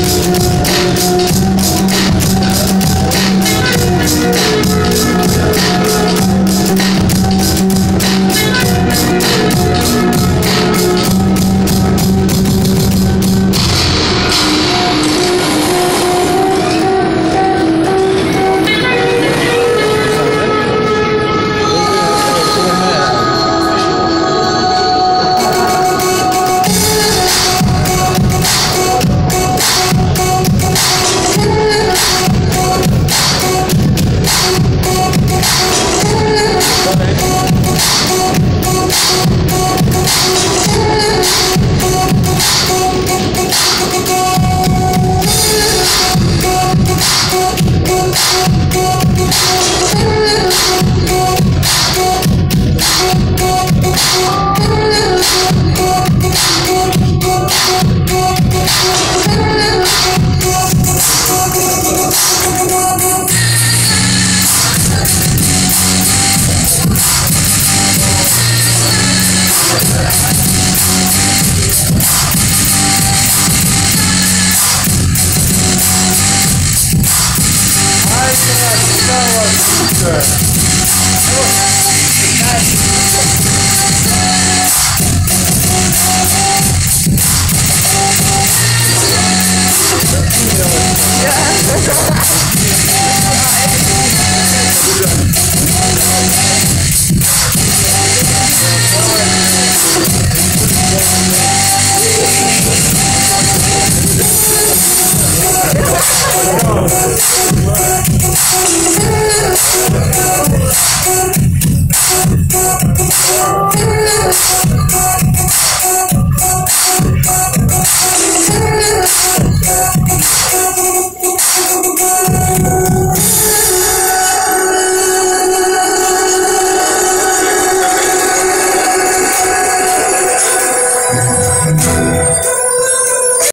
Música Thank